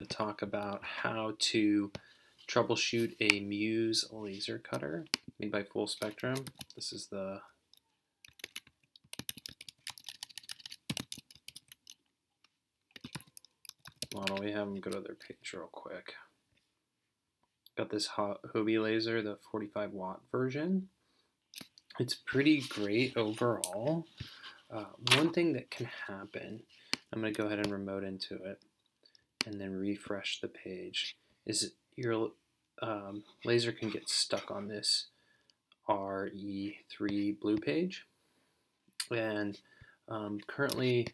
to talk about how to troubleshoot a Muse laser cutter made by Full Spectrum. This is the model we have. them go to their page real quick. Got this Hobby laser, the 45 watt version. It's pretty great overall. Uh, one thing that can happen, I'm going to go ahead and remote into it and then refresh the page, is your um, laser can get stuck on this RE3 blue page. And um, currently,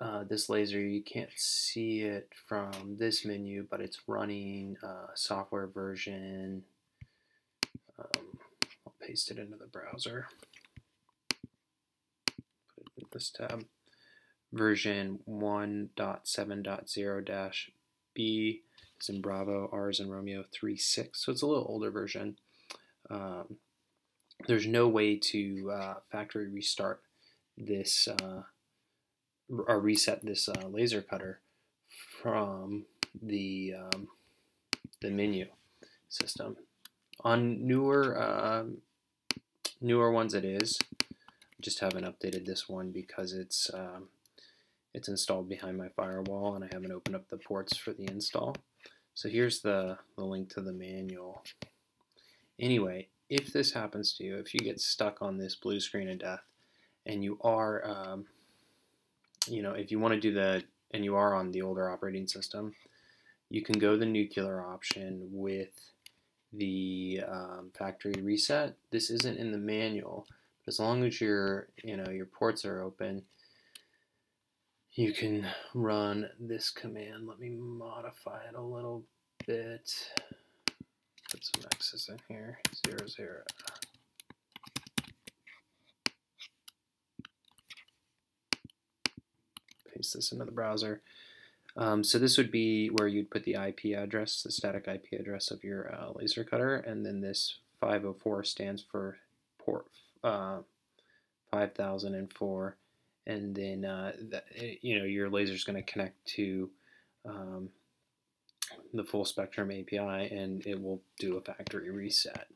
uh, this laser, you can't see it from this menu, but it's running uh, software version. Um, I'll paste it into the browser. Put it in this tab. Version 1.7.0-B is in Bravo, R is in Romeo 3.6. So it's a little older version. Um, there's no way to uh, factory restart this uh, or reset this uh, laser cutter from the um, the menu system. On newer um, newer ones, it is. Just haven't updated this one because it's um, it's installed behind my firewall and I haven't opened up the ports for the install. So here's the, the link to the manual. Anyway, if this happens to you, if you get stuck on this blue screen of death and you are um, you know, if you want to do the, and you are on the older operating system, you can go the nuclear option with the um, factory reset. This isn't in the manual, but as long as your, you know, your ports are open, you can run this command. Let me modify it a little bit. Put some X's in here, zero, zero. paste this into the browser. Um, so this would be where you'd put the IP address, the static IP address of your uh, laser cutter, and then this 504 stands for port uh, 5004, and then uh, that, you know your laser is going to connect to um, the full spectrum API, and it will do a factory reset.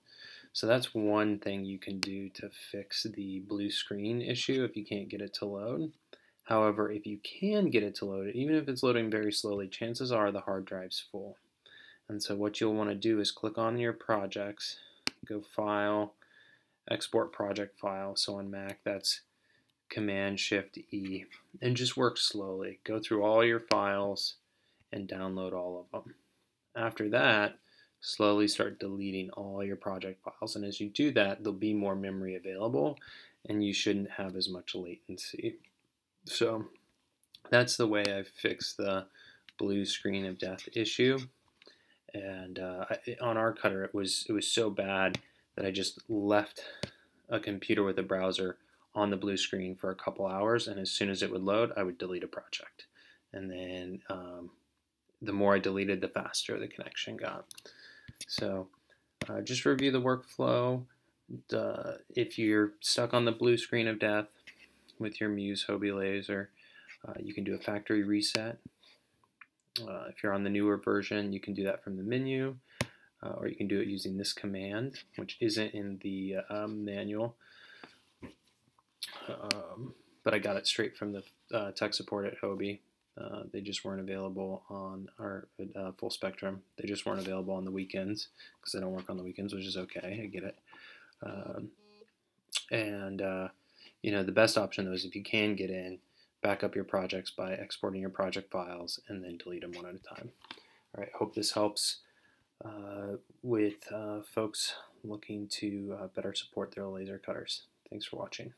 So that's one thing you can do to fix the blue screen issue if you can't get it to load. However, if you can get it to load, even if it's loading very slowly, chances are the hard drive's full. And so what you'll want to do is click on your projects, go File, Export Project File. So on Mac, that's Command Shift E, and just work slowly. Go through all your files and download all of them. After that, slowly start deleting all your project files. And as you do that, there'll be more memory available and you shouldn't have as much latency. So that's the way I fixed the blue screen of death issue. And uh, on our cutter, it was it was so bad that I just left a computer with a browser on the blue screen for a couple hours, and as soon as it would load, I would delete a project. And then um, the more I deleted, the faster the connection got. So uh, just review the workflow. If you're stuck on the blue screen of death, with your Muse Hobby laser. Uh, you can do a factory reset. Uh, if you're on the newer version, you can do that from the menu, uh, or you can do it using this command, which isn't in the um, manual. Um, but I got it straight from the uh, tech support at Hobby. Uh, they just weren't available on our uh, full spectrum. They just weren't available on the weekends because I don't work on the weekends, which is okay. I get it. Um, and you know, the best option though is if you can get in, back up your projects by exporting your project files and then delete them one at a time. All right, hope this helps uh, with uh, folks looking to uh, better support their laser cutters. Thanks for watching.